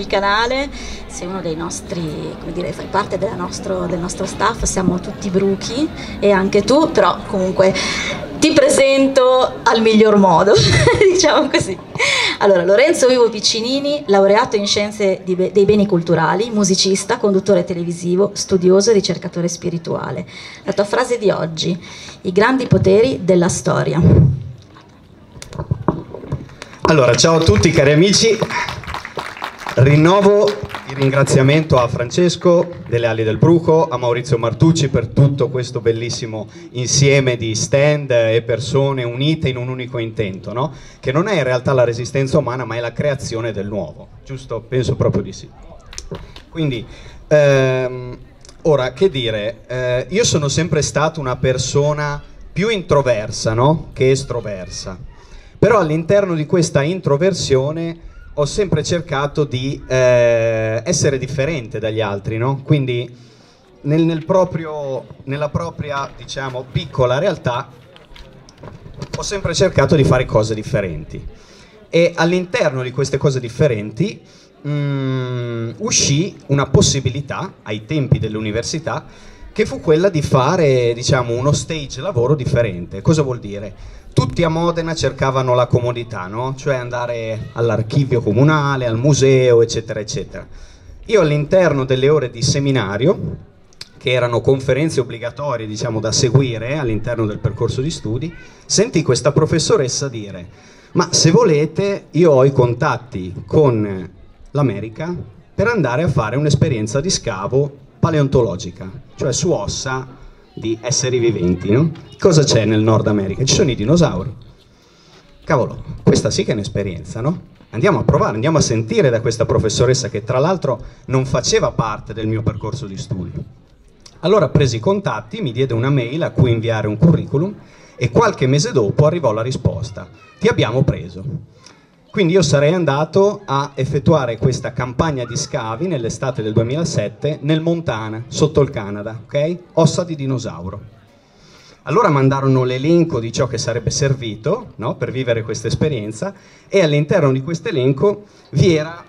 il canale, sei uno dei nostri, come dire, fai parte nostro, del nostro staff, siamo tutti bruchi e anche tu, però comunque ti presento al miglior modo, diciamo così. Allora, Lorenzo Vivo Piccinini, laureato in scienze dei beni culturali, musicista, conduttore televisivo, studioso e ricercatore spirituale. La tua frase di oggi, i grandi poteri della storia. Allora, ciao a tutti cari amici. Rinnovo il ringraziamento a Francesco delle Ali del Bruco, a Maurizio Martucci per tutto questo bellissimo insieme di stand e persone unite in un unico intento, no? che non è in realtà la resistenza umana ma è la creazione del nuovo, giusto? Penso proprio di sì. Quindi, ehm, ora, che dire, eh, io sono sempre stato una persona più introversa no? che estroversa, però all'interno di questa introversione ho sempre cercato di eh, essere differente dagli altri, no? Quindi nel, nel proprio, nella propria, diciamo, piccola realtà ho sempre cercato di fare cose differenti. E all'interno di queste cose differenti mh, mm, uscì una possibilità, ai tempi dell'università, che fu quella di fare, diciamo, uno stage lavoro differente. Cosa vuol dire? Tutti a Modena cercavano la comodità, no? cioè andare all'archivio comunale, al museo, eccetera, eccetera. Io all'interno delle ore di seminario, che erano conferenze obbligatorie diciamo, da seguire all'interno del percorso di studi, sentì questa professoressa dire, ma se volete io ho i contatti con l'America per andare a fare un'esperienza di scavo paleontologica, cioè su ossa di esseri viventi, no? Cosa c'è nel Nord America? Ci sono i dinosauri. Cavolo, questa sì che è un'esperienza, no? Andiamo a provare, andiamo a sentire da questa professoressa che tra l'altro non faceva parte del mio percorso di studio. Allora presi i contatti, mi diede una mail a cui inviare un curriculum e qualche mese dopo arrivò la risposta. Ti abbiamo preso. Quindi io sarei andato a effettuare questa campagna di scavi nell'estate del 2007 nel Montana, sotto il Canada, ok? Ossa di dinosauro. Allora mandarono l'elenco di ciò che sarebbe servito no? per vivere questa esperienza e all'interno di questo elenco vi era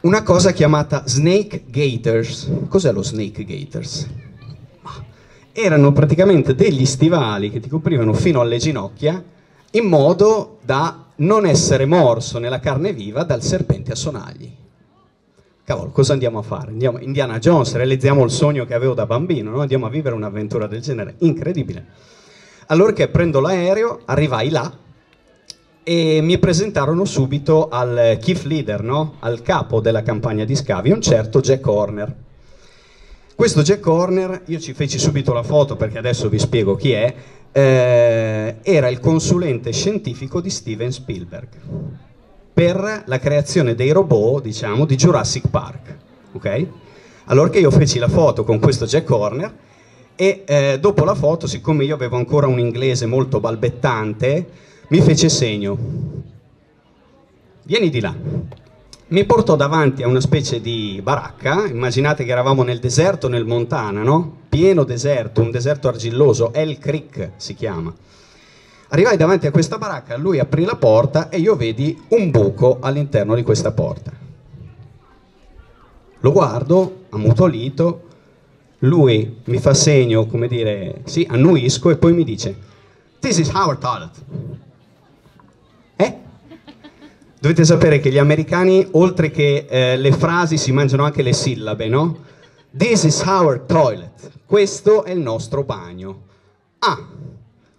una cosa chiamata Snake Gators. Cos'è lo Snake Gators? Erano praticamente degli stivali che ti coprivano fino alle ginocchia in modo da non essere morso nella carne viva dal serpente a sonagli. Cavolo, cosa andiamo a fare? Andiamo, Indiana Jones, realizziamo il sogno che avevo da bambino, no? andiamo a vivere un'avventura del genere, incredibile. Allora che prendo l'aereo, arrivai là e mi presentarono subito al chief leader, no? al capo della campagna di scavi, un certo Jack Horner. Questo Jack Horner, io ci feci subito la foto perché adesso vi spiego chi è, eh, era il consulente scientifico di Steven Spielberg per la creazione dei robot, diciamo, di Jurassic Park. Ok? Allora che io feci la foto con questo Jack Horner e eh, dopo la foto, siccome io avevo ancora un inglese molto balbettante, mi fece segno. Vieni di là mi portò davanti a una specie di baracca, immaginate che eravamo nel deserto nel Montana, no? Pieno deserto, un deserto argilloso, El Creek si chiama. Arrivai davanti a questa baracca, lui aprì la porta e io vedi un buco all'interno di questa porta. Lo guardo, ammutolito, lui mi fa segno, come dire, sì, annuisco e poi mi dice, this is our toilet. Dovete sapere che gli americani, oltre che eh, le frasi, si mangiano anche le sillabe, no? This is our toilet. Questo è il nostro bagno. Ah,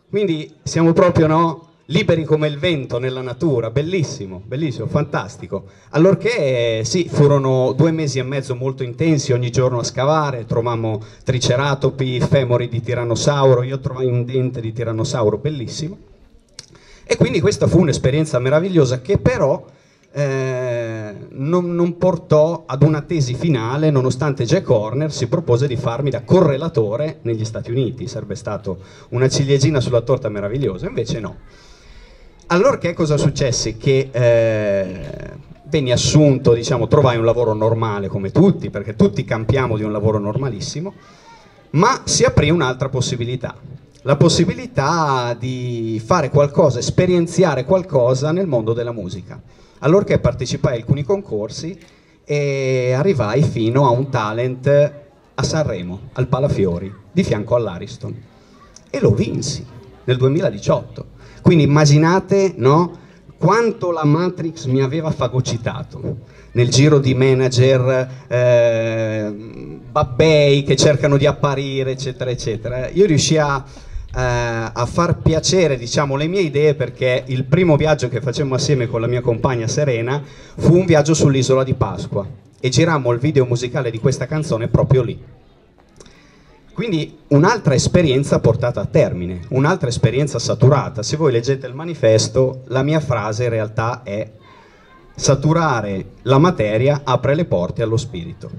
quindi siamo proprio, no? Liberi come il vento nella natura, bellissimo, bellissimo, fantastico. Allorché sì, furono due mesi e mezzo molto intensi, ogni giorno a scavare, trovammo triceratopi, femori di tirannosauro, io trovai un dente di tirannosauro, bellissimo. E quindi questa fu un'esperienza meravigliosa che però eh, non, non, portò ad una tesi finale, nonostante Jack Horner si propose di farmi da correlatore negli Stati Uniti. Sarebbe stata una ciliegina sulla torta meravigliosa, invece no. Allora che cosa successe? Che eh, venni assunto, diciamo, trovai un lavoro normale come tutti, perché tutti campiamo di un lavoro normalissimo, ma si aprì un'altra possibilità la possibilità di fare qualcosa, esperienziare qualcosa nel mondo della musica. Allorché partecipai a alcuni concorsi e arrivai fino a un talent a Sanremo, al Palafiori, di fianco all'Ariston. E lo vinsi nel 2018. Quindi immaginate no, quanto la Matrix mi aveva fagocitato nel giro di manager eh, babbei che cercano di apparire, eccetera, eccetera. Io riuscii a, a far piacere diciamo, le mie idee perché il primo viaggio che facemmo assieme con la mia compagna Serena fu un viaggio sull'isola di Pasqua e girammo il video musicale di questa canzone proprio lì. Quindi un'altra esperienza portata a termine, un'altra esperienza saturata. Se voi leggete il manifesto, la mia frase in realtà è saturare la materia apre le porte allo spirito,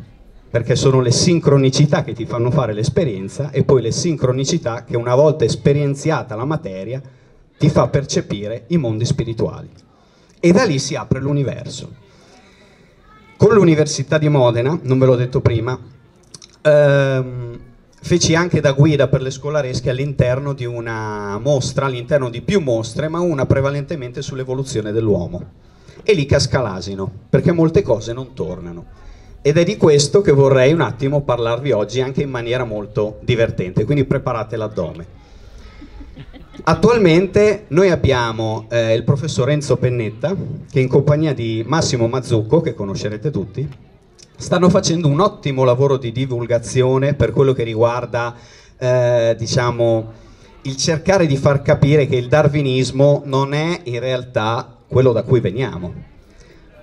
perché sono le sincronicità che ti fanno fare l'esperienza e poi le sincronicità che una volta esperienziata la materia ti fa percepire i mondi spirituali. E da lì si apre l'universo. Con l'Università di Modena, non ve l'ho detto prima, ehm, feci anche da guida per le scolaresche all'interno di una mostra, all'interno di più mostre, ma una prevalentemente sull'evoluzione dell'uomo. E lì casca l'asino, perché molte cose non tornano. Ed è di questo che vorrei un attimo parlarvi oggi anche in maniera molto divertente, quindi preparate l'addome. Attualmente noi abbiamo eh, il professor Enzo Pennetta, che in compagnia di Massimo Mazzucco, che conoscerete tutti, stanno facendo un ottimo lavoro di divulgazione per quello che riguarda eh, diciamo, il cercare di far capire che il darwinismo non è in realtà quello da cui veniamo.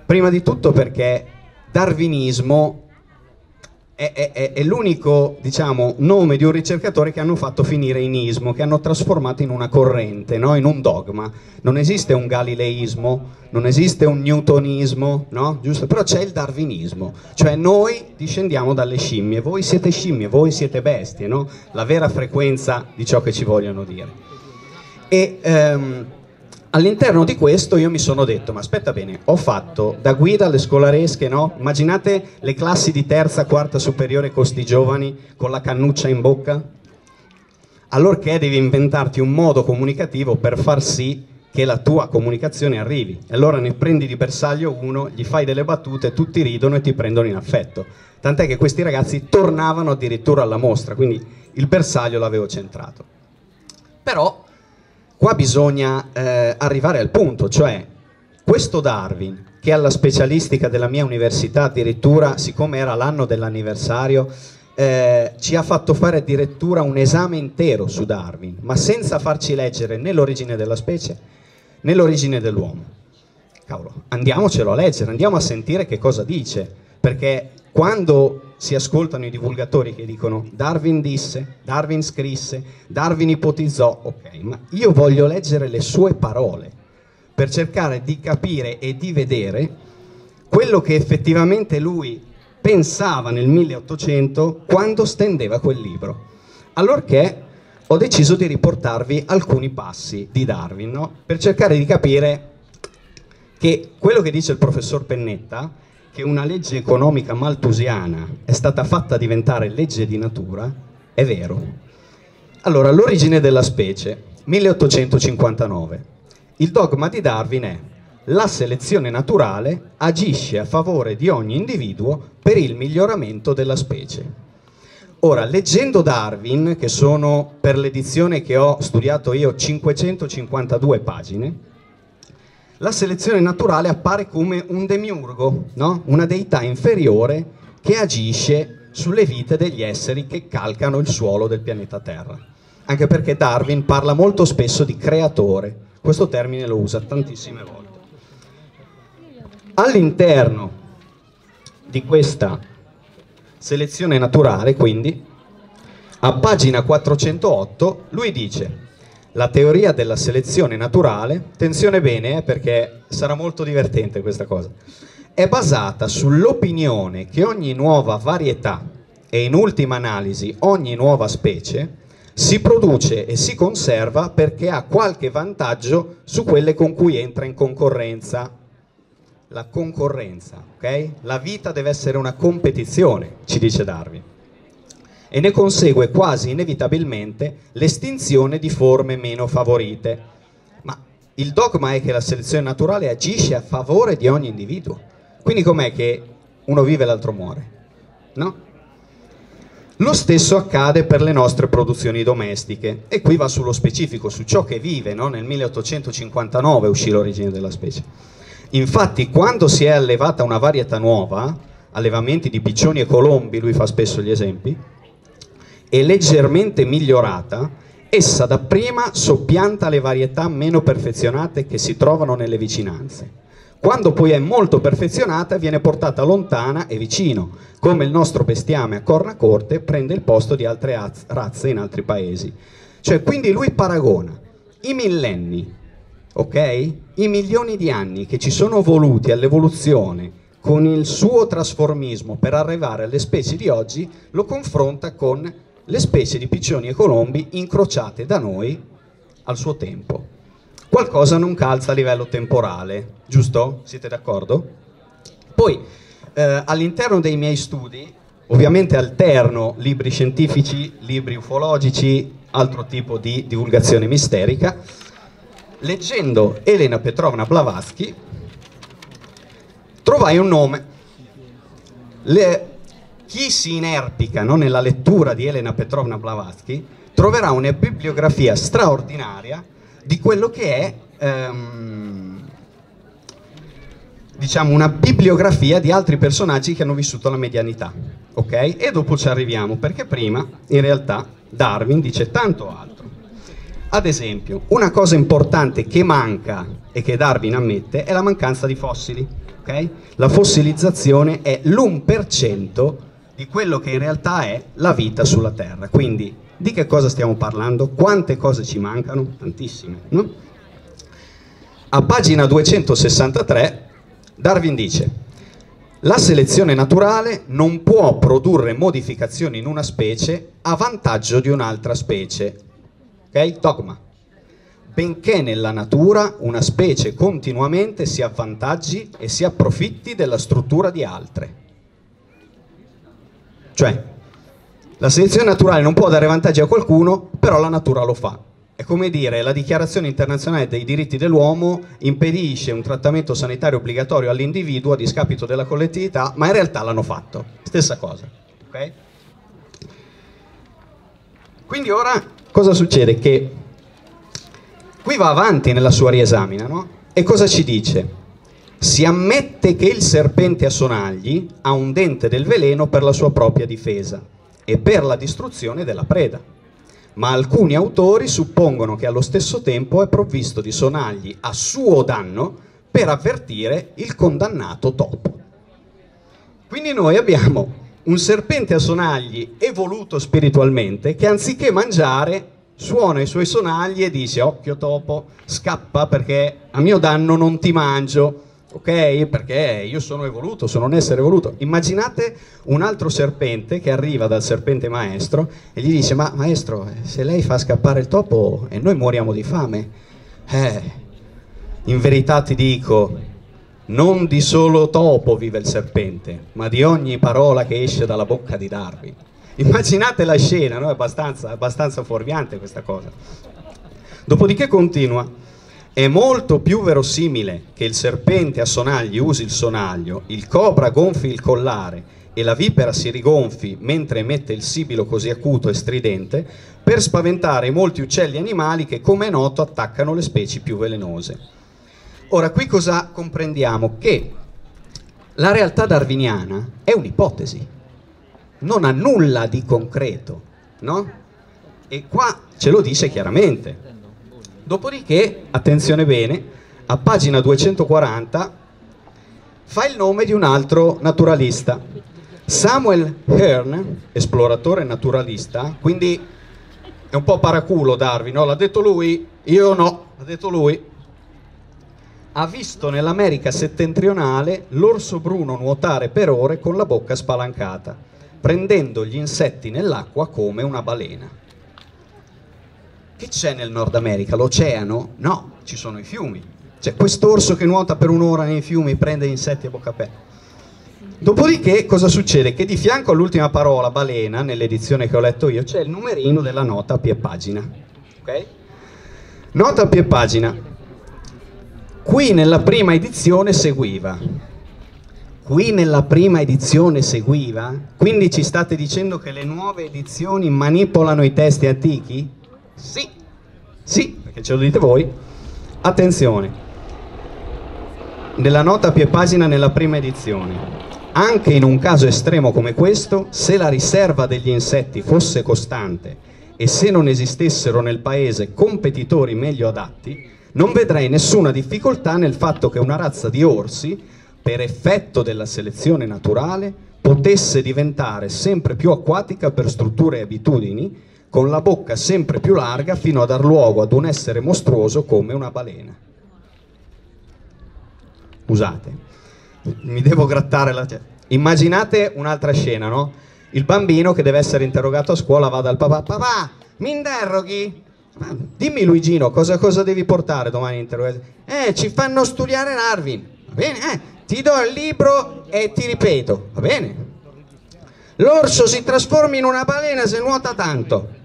Prima di tutto perché darwinismo è, è, è l'unico diciamo, nome di un ricercatore che hanno fatto finire in ismo, che hanno trasformato in una corrente, no? in un dogma. Non esiste un galileismo, non esiste un newtonismo, no? Però c'è il darwinismo, cioè noi discendiamo dalle scimmie, voi siete scimmie, voi siete bestie, no? la vera frequenza di ciò che ci vogliono dire. E, um, all'interno di questo io mi sono detto, ma aspetta bene, ho fatto da guida alle scolaresche, no? Immaginate le classi di terza, quarta superiore costi giovani con la cannuccia in bocca? Allorché devi inventarti un modo comunicativo per far sì che la tua comunicazione arrivi. E allora ne prendi di bersaglio uno, gli fai delle battute, tutti ridono e ti prendono in affetto. Tant'è che questi ragazzi tornavano addirittura alla mostra, quindi il bersaglio l'avevo centrato. Però Qua bisogna eh, arrivare al punto, cioè questo Darwin, che alla specialistica della mia università addirittura, siccome era l'anno dell'anniversario, eh, ci ha fatto fare addirittura un esame intero su Darwin, ma senza farci leggere né l'origine della specie né l'origine dell'uomo. Cavolo, andiamocelo a leggere, andiamo a sentire che cosa dice, perché quando si ascoltano i divulgatori che dicono Darwin disse, Darwin scrisse, Darwin ipotizzò, ok, ma io voglio leggere le sue parole per cercare di capire e di vedere quello che effettivamente lui pensava nel 1800 quando stendeva quel libro. Allorché ho deciso di riportarvi alcuni passi di Darwin, no? per cercare di capire che quello che dice il professor Pennetta che una legge economica maltusiana è stata fatta diventare legge di natura è vero. Allora, l'origine della specie, 1859. Il dogma di Darwin è la selezione naturale agisce a favore di ogni individuo per il miglioramento della specie. Ora, leggendo Darwin, che sono per l'edizione che ho studiato io 552 pagine, la selezione naturale appare come un demiurgo, no? una deità inferiore che agisce sulle vite degli esseri che calcano il suolo del pianeta Terra. Anche perché Darwin parla molto spesso di creatore, questo termine lo usa tantissime volte. All'interno di questa selezione naturale, quindi, a pagina 408, lui dice la teoria della selezione naturale, attenzione bene eh, perché sarà molto divertente questa cosa, è basata sull'opinione che ogni nuova varietà e in ultima analisi ogni nuova specie si produce e si conserva perché ha qualche vantaggio su quelle con cui entra in concorrenza. La concorrenza, ok? La vita deve essere una competizione, ci dice Darwin. E ne consegue quasi inevitabilmente l'estinzione di forme meno favorite. Ma il dogma è che la selezione naturale agisce a favore di ogni individuo. Quindi com'è che uno vive e l'altro muore? No? Lo stesso accade per le nostre produzioni domestiche e qui va sullo specifico, su ciò che vive, no? nel 1859 uscì l'origine della specie. Infatti quando si è allevata una varietà nuova, allevamenti di piccioni e colombi, lui fa spesso gli esempi, e leggermente migliorata, essa dapprima soppianta le varietà meno perfezionate che si trovano nelle vicinanze. Quando poi è molto perfezionata viene portata lontana e vicino, come il nostro bestiame a corna corte prende il posto di altre razze in altri paesi. Cioè, quindi lui paragona i millenni, ok? I milioni di anni che ci sono voluti all'evoluzione con il suo trasformismo per arrivare alle specie di oggi, lo confronta con le specie di piccioni e colombi incrociate da noi al suo tempo. Qualcosa non calza a livello temporale, giusto? Siete d'accordo? Poi, eh, all'interno dei miei studi, ovviamente alterno libri scientifici, libri ufologici, altro tipo di divulgazione misterica, leggendo Elena Petrovna Blavatsky, trovai un nome. Le, chi si inerpica no, nella lettura di Elena Petrovna Blavatsky troverà una bibliografia straordinaria di quello che è ehm, diciamo una bibliografia di altri personaggi che hanno vissuto la medianità ok? e dopo ci arriviamo perché prima in realtà Darwin dice tanto altro ad esempio una cosa importante che manca e che Darwin ammette è la mancanza di fossili okay? la fossilizzazione è l'1% di quello che in realtà è la vita sulla Terra. Quindi di che cosa stiamo parlando? Quante cose ci mancano? Tantissime, no? A pagina 263 Darwin dice la selezione naturale non può produrre modificazioni in una specie a vantaggio di un'altra specie. Ok? Dogma. Benché nella natura una specie continuamente si avvantaggi e si approfitti della struttura di altre. Cioè, la selezione naturale non può dare vantaggi a qualcuno, però la natura lo fa. È come dire, la dichiarazione internazionale dei diritti dell'uomo impedisce un trattamento sanitario obbligatorio all'individuo a discapito della collettività, ma in realtà l'hanno fatto. Stessa cosa. Okay? Quindi ora cosa succede? Che qui va avanti nella sua riesamina, no? E cosa ci dice? Si ammette che il serpente a sonagli ha un dente del veleno per la sua propria difesa e per la distruzione della preda, ma alcuni autori suppongono che allo stesso tempo è provvisto di sonagli a suo danno per avvertire il condannato topo. Quindi noi abbiamo un serpente a sonagli evoluto spiritualmente che anziché mangiare suona i suoi sonagli e dice occhio topo, scappa perché a mio danno non ti mangio ok? Perché io sono evoluto, sono un essere evoluto. Immaginate un altro serpente che arriva dal serpente maestro e gli dice: Ma maestro, se lei fa scappare il topo e noi moriamo di fame, eh, in verità ti dico. Non di solo topo vive il serpente, ma di ogni parola che esce dalla bocca di Darwin. Immaginate la scena, no? è abbastanza, abbastanza fuorviante questa cosa. Dopodiché continua. È molto più verosimile che il serpente a sonagli usi il sonaglio, il cobra gonfi il collare e la vipera si rigonfi mentre emette il sibilo così acuto e stridente per spaventare molti uccelli animali che, come è noto, attaccano le specie più velenose. Ora, qui cosa comprendiamo? Che la realtà darwiniana è un'ipotesi, non ha nulla di concreto, no? E qua ce lo dice chiaramente. Dopodiché, attenzione bene, a pagina 240 fa il nome di un altro naturalista. Samuel Hearn, esploratore naturalista, quindi è un po' paraculo Darwin, no? L'ha detto lui? Io no, l'ha detto lui. Ha visto nell'America settentrionale l'orso bruno nuotare per ore con la bocca spalancata, prendendo gli insetti nell'acqua come una balena. Che c'è nel Nord America? L'oceano? No, ci sono i fiumi. C'è quest'orso che nuota per un'ora nei fiumi, prende insetti a bocca aperta. Dopodiché cosa succede? Che di fianco all'ultima parola balena, nell'edizione che ho letto io, c'è il numerino della nota a pie pagina. Ok? Nota a pie pagina. Qui nella prima edizione seguiva. Qui nella prima edizione seguiva. Quindi ci state dicendo che le nuove edizioni manipolano i testi antichi? Sì. Sì, perché ce lo dite voi. Attenzione. Nella nota a pie pagina nella prima edizione anche in un caso estremo come questo, se la riserva degli insetti fosse costante e se non esistessero nel paese competitori meglio adatti, non vedrei nessuna difficoltà nel fatto che una razza di orsi, per effetto della selezione naturale, potesse diventare sempre più acquatica per strutture e abitudini, con la bocca sempre più larga fino a dar luogo ad un essere mostruoso come una balena. Usate mi devo grattare la Immaginate un'altra scena, no? Il bambino che deve essere interrogato a scuola va dal papà, papà, mi interroghi? Dimmi Luigino, cosa, cosa devi portare domani in interrogazione? Eh, ci fanno studiare Darwin, va bene? Eh, ti do il libro e ti ripeto, va bene? L'orso si trasforma in una balena se nuota tanto.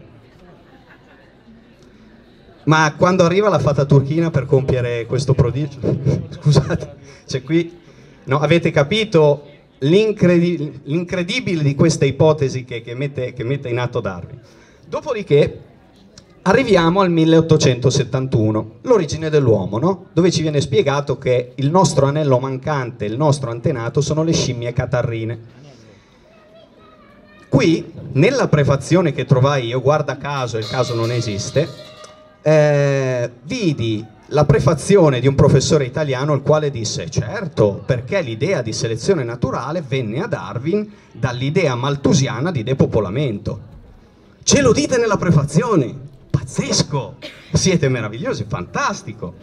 Ma quando arriva la fata turchina per compiere questo prodigio? Scusate, c'è qui No, avete capito l'incredi- l'incredibile di questa ipotesi che, che, mette, che mette in atto Darwin. Dopodiché arriviamo al 1871, l'origine dell'uomo, no? dove ci viene spiegato che il nostro anello mancante, il nostro antenato, sono le scimmie catarrine. Qui, nella prefazione che trovai io, guarda caso, il caso non esiste, eh, vidi la prefazione di un professore italiano il quale disse certo perché l'idea di selezione naturale venne a Darwin dall'idea maltusiana di depopolamento. Ce lo dite nella prefazione? Pazzesco! Siete meravigliosi, fantastico!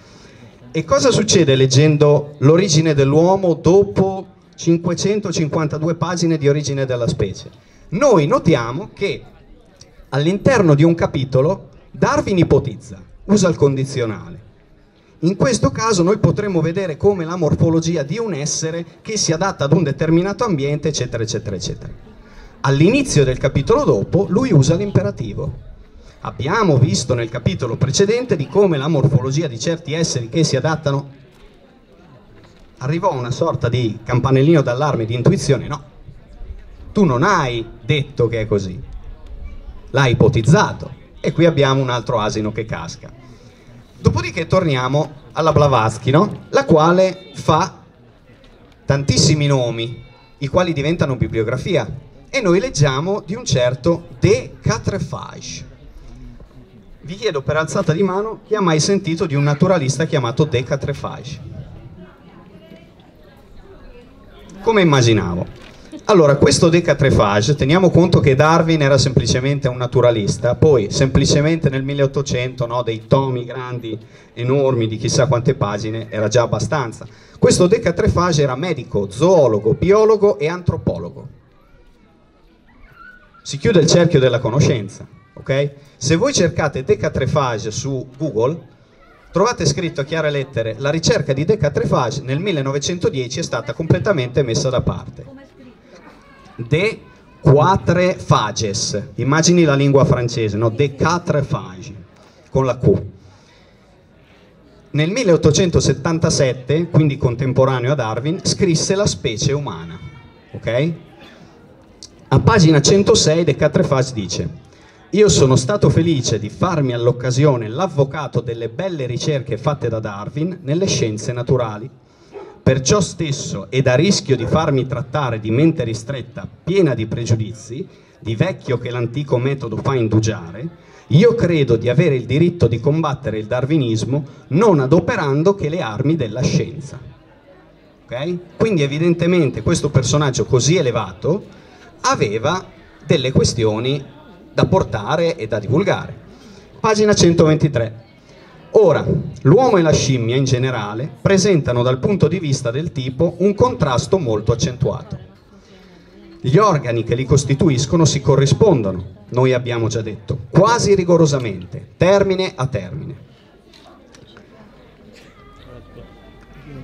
E cosa succede leggendo l'origine dell'uomo dopo 552 pagine di origine della specie? Noi notiamo che all'interno di un capitolo Darwin ipotizza, usa il condizionale, in questo caso noi potremmo vedere come la morfologia di un essere che si adatta ad un determinato ambiente, eccetera, eccetera, eccetera. All'inizio del capitolo dopo lui usa l'imperativo. Abbiamo visto nel capitolo precedente di come la morfologia di certi esseri che si adattano arrivò una sorta di campanellino d'allarme di intuizione, no. Tu non hai detto che è così, l'hai ipotizzato e qui abbiamo un altro asino che casca. Dopodiché torniamo alla Blavatsky, no? la quale fa tantissimi nomi, i quali diventano bibliografia, e noi leggiamo di un certo De Quatrefages. Vi chiedo per alzata di mano chi ha mai sentito di un naturalista chiamato De Quatrefages. Come immaginavo. Allora, questo decatrefage, teniamo conto che Darwin era semplicemente un naturalista, poi semplicemente nel 1800 no, dei tomi grandi, enormi, di chissà quante pagine, era già abbastanza. Questo decatrefage era medico, zoologo, biologo e antropologo. Si chiude il cerchio della conoscenza, ok? Se voi cercate decatrefage su Google, trovate scritto a chiare lettere la ricerca di decatrefage nel 1910 è stata completamente messa da parte de quatre fages. Immagini la lingua francese, no? De quatre fages, con la Q. Nel 1877, quindi contemporaneo a Darwin, scrisse La specie umana. Ok? A pagina 106 De Quatre Fages dice io sono stato felice di farmi all'occasione l'avvocato delle belle ricerche fatte da Darwin nelle scienze naturali Perciò stesso ed a rischio di farmi trattare di mente ristretta, piena di pregiudizi, di vecchio che l'antico metodo fa indugiare, io credo di avere il diritto di combattere il darwinismo non adoperando che le armi della scienza. Okay? Quindi evidentemente questo personaggio così elevato aveva delle questioni da portare e da divulgare. Pagina 123. Ora, l'uomo e la scimmia in generale presentano dal punto di vista del tipo un contrasto molto accentuato. Gli organi che li costituiscono si corrispondono, noi abbiamo già detto, quasi rigorosamente, termine a termine.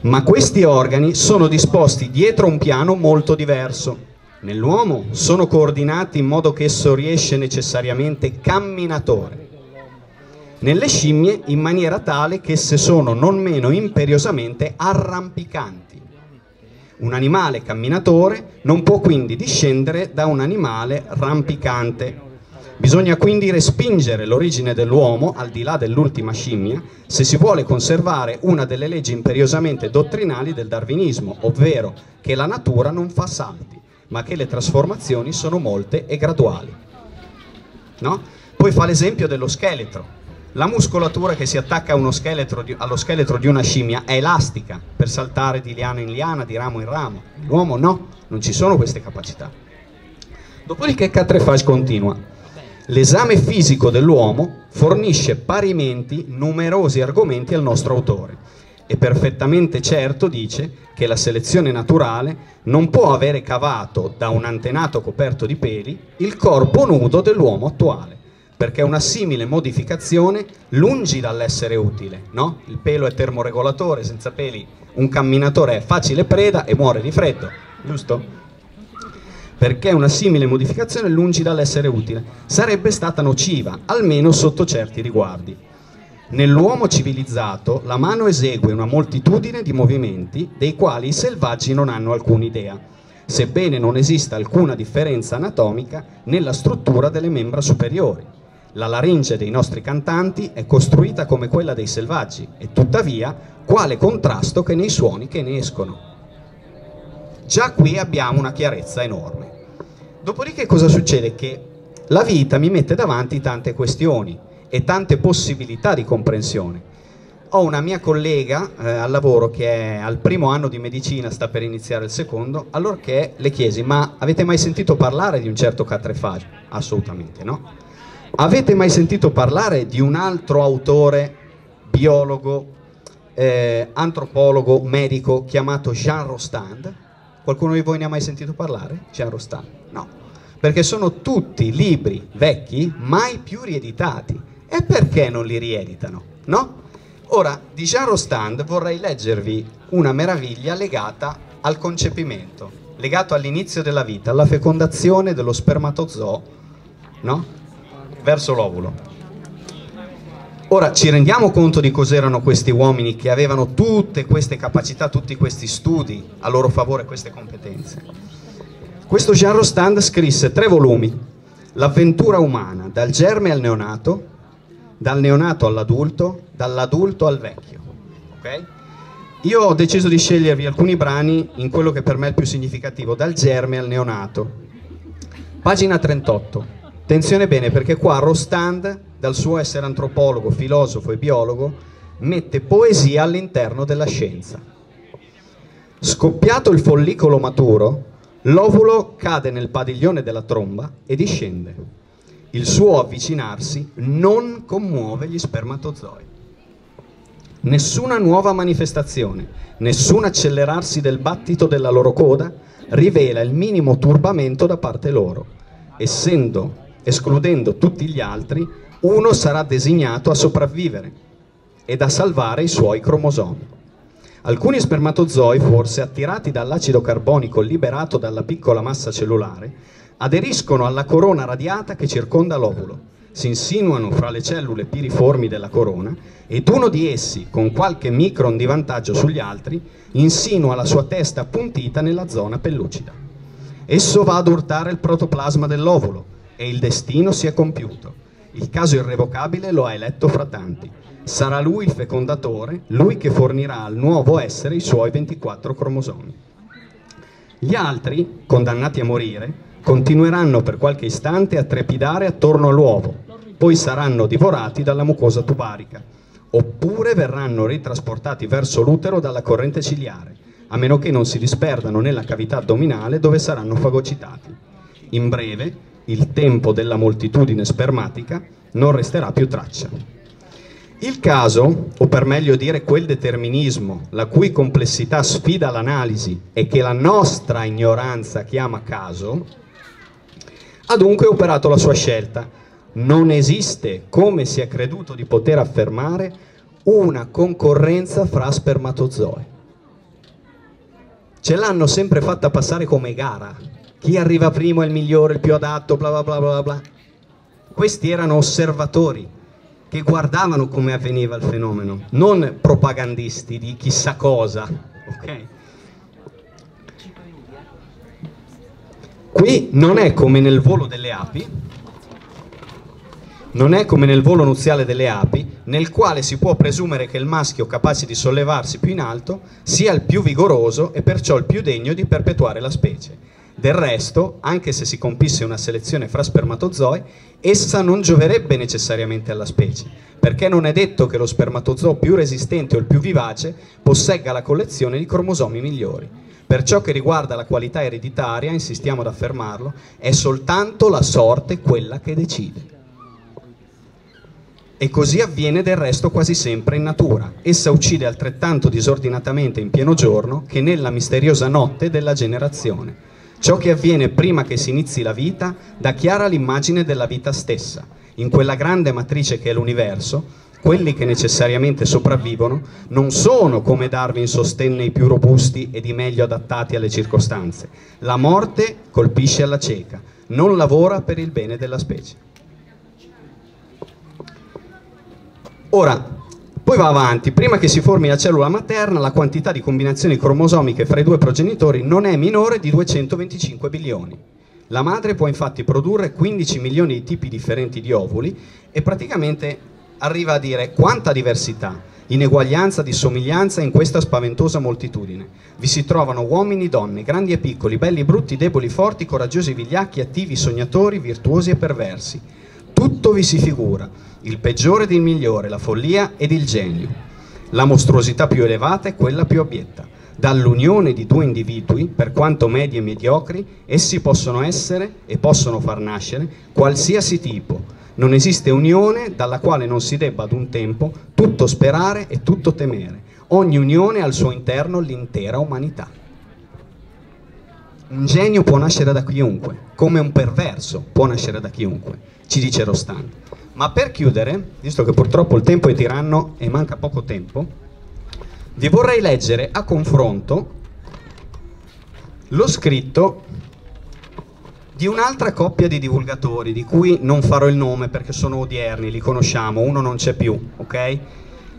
ma questi organi sono disposti dietro un piano molto diverso. Nell'uomo sono coordinati in modo che esso riesce necessariamente camminatore. Nelle scimmie in maniera tale che esse sono non meno imperiosamente arrampicanti. Un animale camminatore non può quindi discendere da un animale rampicante. Bisogna quindi respingere l'origine dell'uomo al di là dell'ultima scimmia se si vuole conservare una delle leggi imperiosamente dottrinali del darwinismo, ovvero che la natura non fa salti, ma che le trasformazioni sono molte e graduali. No? Poi fa l'esempio dello scheletro. La muscolatura che si attacca scheletro di, allo scheletro di una scimmia è elastica per saltare di liana in liana, di ramo in ramo. L'uomo no, non ci sono queste capacità. Dopodiché Catrefage continua. L'esame fisico dell'uomo fornisce parimenti numerosi argomenti al nostro autore e perfettamente certo dice che la selezione naturale non può avere cavato da un antenato coperto di peli il corpo nudo dell'uomo attuale, perché una simile modificazione, lungi dall'essere utile, no? Il pelo è termoregolatore, senza peli un camminatore è facile preda e muore di freddo, giusto? perché una simile modificazione, lungi dall'essere utile, sarebbe stata nociva, almeno sotto certi riguardi. Nell'uomo civilizzato la mano esegue una moltitudine di movimenti dei quali i selvaggi non hanno alcuna idea, sebbene non esista alcuna differenza anatomica nella struttura delle membra superiori. La laringe dei nostri cantanti è costruita come quella dei selvaggi e tuttavia quale contrasto che nei suoni che ne escono. Già qui abbiamo una chiarezza enorme. Dopodiché cosa succede? Che la vita mi mette davanti tante questioni e tante possibilità di comprensione. Ho una mia collega eh, al lavoro che è al primo anno di medicina, sta per iniziare il secondo, allorché le chiesi, ma avete mai sentito parlare di un certo catrefagio? Assolutamente no. Avete mai sentito parlare di un altro autore, biologo, eh, antropologo, medico chiamato Jean Rostand? Qualcuno di voi ne ha mai sentito parlare? Jean Rostand? No, perché sono tutti libri vecchi, mai più rieditati. E perché non li rieditano? No? Ora, di Jean Rostand vorrei leggervi una meraviglia legata al concepimento, legato all'inizio della vita, alla fecondazione dello spermatozoo, no? Verso l'ovulo. Ora ci rendiamo conto di cos'erano questi uomini che avevano tutte queste capacità, tutti questi studi a loro favore, queste competenze. Questo Jean Rostand scrisse tre volumi, L'avventura umana, dal germe al neonato, dal neonato all'adulto, dall'adulto al vecchio. Okay? Io ho deciso di scegliervi alcuni brani in quello che per me è il più significativo, dal germe al neonato. Pagina 38. Attenzione bene perché qua Rostand, dal suo essere antropologo, filosofo e biologo, mette poesia all'interno della scienza. Scoppiato il follicolo maturo, l'ovulo cade nel padiglione della tromba e discende. Il suo avvicinarsi non commuove gli spermatozoi. Nessuna nuova manifestazione, nessun accelerarsi del battito della loro coda rivela il minimo turbamento da parte loro, essendo escludendo tutti gli altri, uno sarà designato a sopravvivere ed a salvare i suoi cromosomi. Alcuni spermatozoi, forse attirati dall'acido carbonico liberato dalla piccola massa cellulare, aderiscono alla corona radiata che circonda l'ovulo, si insinuano fra le cellule piriformi della corona ed uno di essi, con qualche micron di vantaggio sugli altri, insinua la sua testa appuntita nella zona pellucida. Esso va ad urtare il protoplasma dell'ovulo, e il destino si è compiuto. Il caso irrevocabile lo ha eletto fra tanti. Sarà lui il fecondatore, lui che fornirà al nuovo essere i suoi 24 cromosomi. Gli altri, condannati a morire, continueranno per qualche istante a trepidare attorno all'uovo, poi saranno divorati dalla mucosa tubarica, oppure verranno ritrasportati verso l'utero dalla corrente ciliare, a meno che non si disperdano nella cavità addominale dove saranno fagocitati. In breve, il tempo della moltitudine spermatica, non resterà più traccia. Il caso, o per meglio dire quel determinismo, la cui complessità sfida l'analisi e che la nostra ignoranza chiama caso, ha dunque operato la sua scelta. Non esiste, come si è creduto di poter affermare, una concorrenza fra spermatozoi. ce l'hanno sempre fatta passare come gara. Chi arriva primo è il migliore, il più adatto, bla bla bla bla bla. Questi erano osservatori che guardavano come avveniva il fenomeno, non propagandisti di chissà cosa. Okay? Qui non è come nel volo delle api, non è come nel volo nuziale delle api, nel quale si può presumere che il maschio capace di sollevarsi più in alto sia il più vigoroso e perciò il più degno di perpetuare la specie. Del resto, anche se si compisse una selezione fra spermatozoi, essa non gioverebbe necessariamente alla specie, perché non è detto che lo spermatozoo più resistente o il più vivace possegga la collezione di cromosomi migliori. Per ciò che riguarda la qualità ereditaria, insistiamo ad affermarlo, è soltanto la sorte quella che decide. E così avviene del resto quasi sempre in natura. Essa uccide altrettanto disordinatamente in pieno giorno che nella misteriosa notte della generazione. Ciò che avviene prima che si inizi la vita dà chiara l'immagine della vita stessa. In quella grande matrice che è l'universo, quelli che necessariamente sopravvivono non sono come darvi in sostegno i più robusti ed i meglio adattati alle circostanze. La morte colpisce alla cieca, non lavora per il bene della specie. Ora, poi va avanti, prima che si formi la cellula materna, la quantità di combinazioni cromosomiche fra i due progenitori non è minore di 225 bilioni. La madre può infatti produrre 15 milioni di tipi differenti di ovuli e praticamente arriva a dire quanta diversità, ineguaglianza, dissomiglianza in questa spaventosa moltitudine. Vi si trovano uomini, donne, grandi e piccoli, belli, brutti, deboli, forti, coraggiosi, vigliacchi, attivi, sognatori, virtuosi e perversi. Tutto vi si figura il peggiore ed il migliore, la follia ed il genio. La mostruosità più elevata è quella più abietta. Dall'unione di due individui, per quanto medi e mediocri, essi possono essere e possono far nascere qualsiasi tipo. Non esiste unione dalla quale non si debba ad un tempo tutto sperare e tutto temere. Ogni unione ha al suo interno l'intera umanità. Un genio può nascere da chiunque, come un perverso può nascere da chiunque, ci dice Rostand. Ma per chiudere, visto che purtroppo il tempo è tiranno e manca poco tempo, vi vorrei leggere a confronto lo scritto di un'altra coppia di divulgatori, di cui non farò il nome perché sono odierni, li conosciamo, uno non c'è più, ok?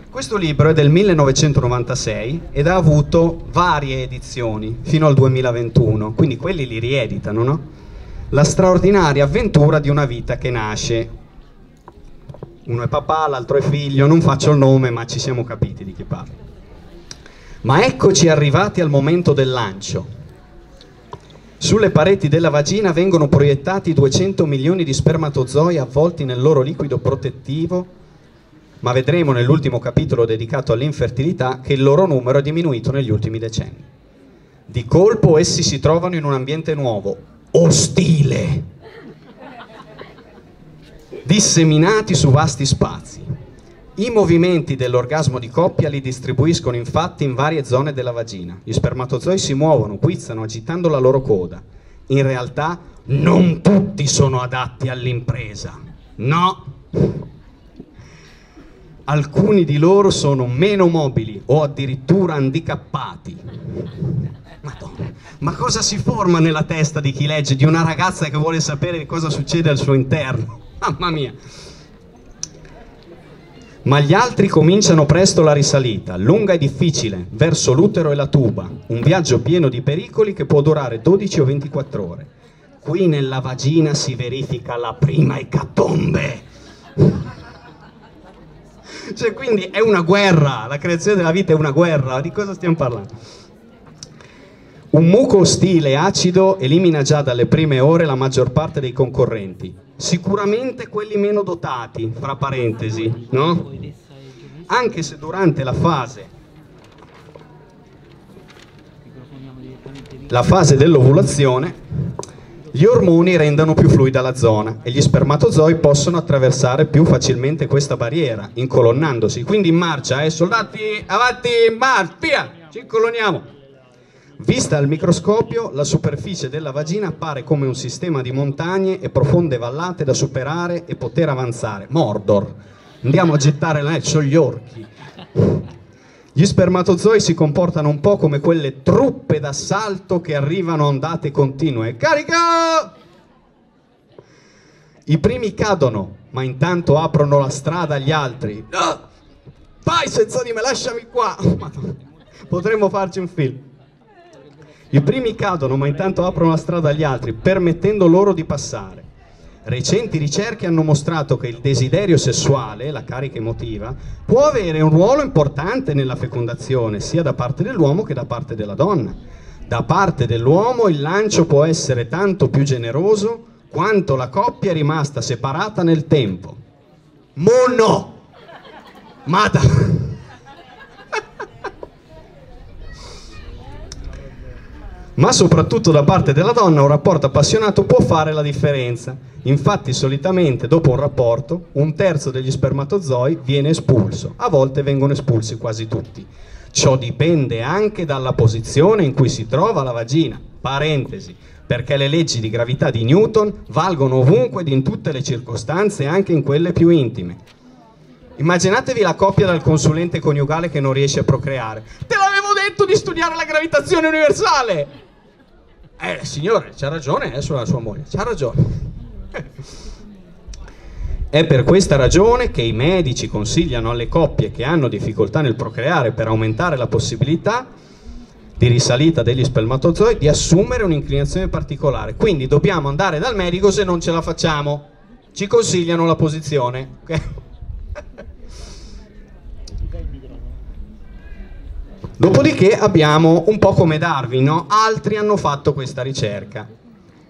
Questo libro è del 1996 ed ha avuto varie edizioni fino al 2021, quindi quelli li rieditano, no? La straordinaria avventura di una vita che nasce uno è papà, l'altro è figlio, non faccio il nome ma ci siamo capiti di chi parlo. Ma eccoci arrivati al momento del lancio. Sulle pareti della vagina vengono proiettati 200 milioni di spermatozoi avvolti nel loro liquido protettivo, ma vedremo nell'ultimo capitolo dedicato all'infertilità che il loro numero è diminuito negli ultimi decenni. Di colpo essi si trovano in un ambiente nuovo, ostile, disseminati su vasti spazi. I movimenti dell'orgasmo di coppia li distribuiscono infatti in varie zone della vagina. Gli spermatozoi si muovono, quizzano, agitando la loro coda. In realtà non tutti sono adatti all'impresa. No! Alcuni di loro sono meno mobili o addirittura handicappati. Madonna, ma cosa si forma nella testa di chi legge di una ragazza che vuole sapere cosa succede al suo interno? Mamma mia. Ma gli altri cominciano presto la risalita, lunga e difficile, verso l'utero e la tuba, un viaggio pieno di pericoli che può durare 12 o 24 ore. Qui nella vagina si verifica la prima ecatombe. Cioè, quindi è una guerra, la creazione della vita è una guerra, di cosa stiamo parlando? Un muco ostile e acido elimina già dalle prime ore la maggior parte dei concorrenti, sicuramente quelli meno dotati, fra parentesi, no? Anche se durante la fase la fase dell'ovulazione gli ormoni rendono più fluida la zona e gli spermatozoi possono attraversare più facilmente questa barriera, incolonnandosi. Quindi in marcia, eh, soldati, avanti, in marcia, via, ci incoloniamo. Vista al microscopio, la superficie della vagina appare come un sistema di montagne e profonde vallate da superare e poter avanzare. Mordor. Andiamo a gettare là, c'ho gli orchi. Gli spermatozoi si comportano un po' come quelle truppe d'assalto che arrivano a ondate continue. Carica! I primi cadono, ma intanto aprono la strada agli altri. No! Vai senza di me, lasciami qua! Potremmo farci un film. I primi cadono, ma intanto aprono la strada agli altri, permettendo loro di passare. Recenti ricerche hanno mostrato che il desiderio sessuale, la carica emotiva, può avere un ruolo importante nella fecondazione, sia da parte dell'uomo che da parte della donna. Da parte dell'uomo il lancio può essere tanto più generoso quanto la coppia è rimasta separata nel tempo. Mono! Mata! Ma soprattutto da parte della donna un rapporto appassionato può fare la differenza. Infatti solitamente dopo un rapporto un terzo degli spermatozoi viene espulso, a volte vengono espulsi quasi tutti. Ciò dipende anche dalla posizione in cui si trova la vagina. Parentesi, perché le leggi di gravità di Newton valgono ovunque ed in tutte le circostanze, anche in quelle più intime. Immaginatevi la coppia dal consulente coniugale che non riesce a procreare. Te l'avevo detto di studiare la gravitazione universale! Eh, signore, c'ha ragione adesso la sua moglie, c'ha ragione. È per questa ragione che i medici consigliano alle coppie che hanno difficoltà nel procreare per aumentare la possibilità di risalita degli spermatozoi di assumere un'inclinazione particolare. Quindi dobbiamo andare dal medico se non ce la facciamo. Ci consigliano la posizione. Dopodiché abbiamo un po' come Darwin, no? altri hanno fatto questa ricerca.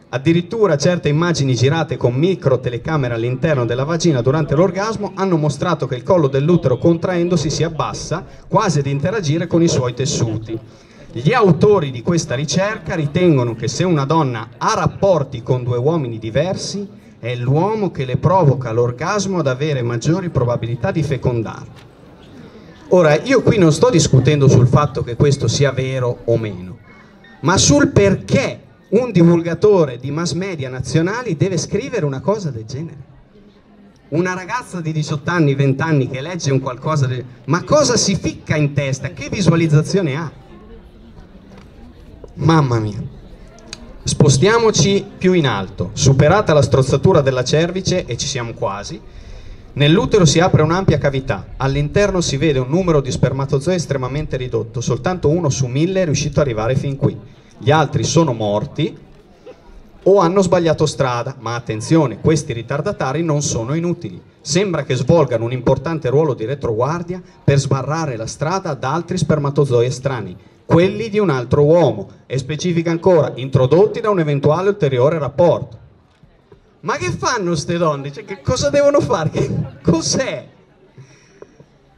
Addirittura certe immagini girate con micro telecamere all'interno della vagina durante l'orgasmo hanno mostrato che il collo dell'utero contraendosi si abbassa quasi ad interagire con i suoi tessuti. Gli autori di questa ricerca ritengono che se una donna ha rapporti con due uomini diversi, è l'uomo che le provoca l'orgasmo ad avere maggiori probabilità di fecondarlo. Ora, io qui non sto discutendo sul fatto che questo sia vero o meno, ma sul perché un divulgatore di mass media nazionali deve scrivere una cosa del genere. Una ragazza di 18 anni, 20 anni che legge un qualcosa del... Ma cosa si ficca in testa? Che visualizzazione ha? Mamma mia. Spostiamoci più in alto. Superata la strozzatura della cervice, e ci siamo quasi, Nell'utero si apre un'ampia cavità, all'interno si vede un numero di spermatozoi estremamente ridotto, soltanto uno su mille è riuscito ad arrivare fin qui. Gli altri sono morti o hanno sbagliato strada, ma attenzione, questi ritardatari non sono inutili. Sembra che svolgano un importante ruolo di retroguardia per sbarrare la strada ad altri spermatozoi estranei, quelli di un altro uomo, e specifica ancora, introdotti da un eventuale ulteriore rapporto. Ma che fanno queste donne? Cioè, che cosa devono fare? Che cos'è?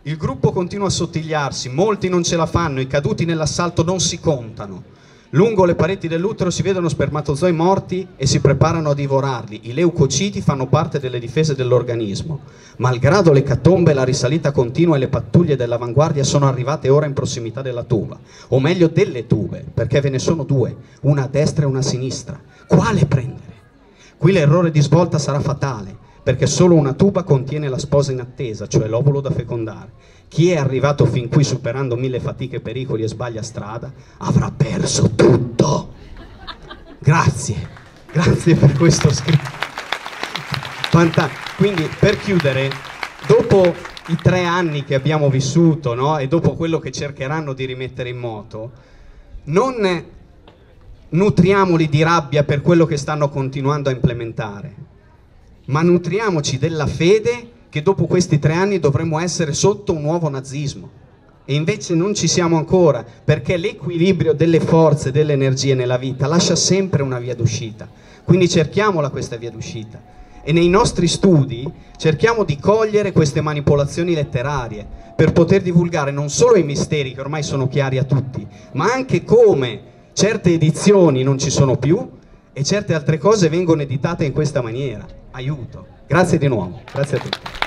Il gruppo continua a sottigliarsi, molti non ce la fanno, i caduti nell'assalto non si contano. Lungo le pareti dell'utero si vedono spermatozoi morti e si preparano a divorarli. I leucociti fanno parte delle difese dell'organismo. Malgrado le catombe, la risalita continua e le pattuglie dell'avanguardia sono arrivate ora in prossimità della tuba. O meglio delle tube, perché ve ne sono due, una a destra e una a sinistra. Quale prendere? Qui l'errore di svolta sarà fatale, perché solo una tuba contiene la sposa in attesa, cioè l'ovulo da fecondare. Chi è arrivato fin qui superando mille fatiche e pericoli e sbaglia strada, avrà perso tutto. Grazie, grazie per questo scritto. Quindi, per chiudere, dopo i tre anni che abbiamo vissuto no? e dopo quello che cercheranno di rimettere in moto, non nutriamoli di rabbia per quello che stanno continuando a implementare, ma nutriamoci della fede che dopo questi tre anni dovremmo essere sotto un nuovo nazismo. E invece non ci siamo ancora, perché l'equilibrio delle forze e delle energie nella vita lascia sempre una via d'uscita. Quindi cerchiamola questa via d'uscita. E nei nostri studi cerchiamo di cogliere queste manipolazioni letterarie per poter divulgare non solo i misteri che ormai sono chiari a tutti, ma anche come certe edizioni non ci sono più e certe altre cose vengono editate in questa maniera. Aiuto. Grazie di nuovo. Grazie a tutti.